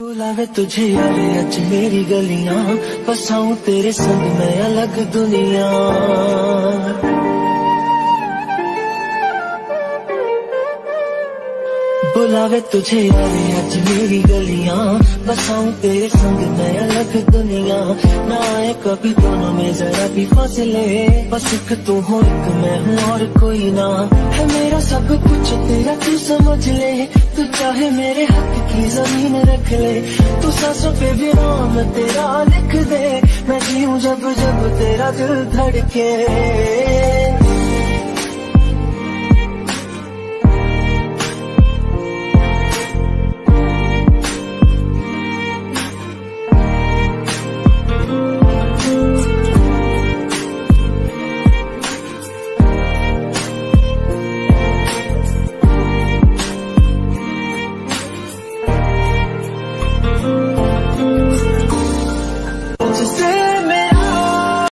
बुलावे तुझे यार अच मेरी गलियाँ, बसाऊं तेरे संग मैं अलग दुनिया। बुलावे तुझे यार अच मेरी गलियाँ, बसाऊं तेरे संग मैं अलग दुनिया। ना आए कभी दोनों में जरा भी फासले, बस एक तू हो, एक मैं हूँ और कोई ना। है मेरा सब कुछ, तेरा तू समझ ले, तू चाहे मेरे हक की ज़मीन रख ले। तू सांसों पे भी नाम तेरा लिख दे। मैं जीऊँ जब जब तेरा दिल धड़के।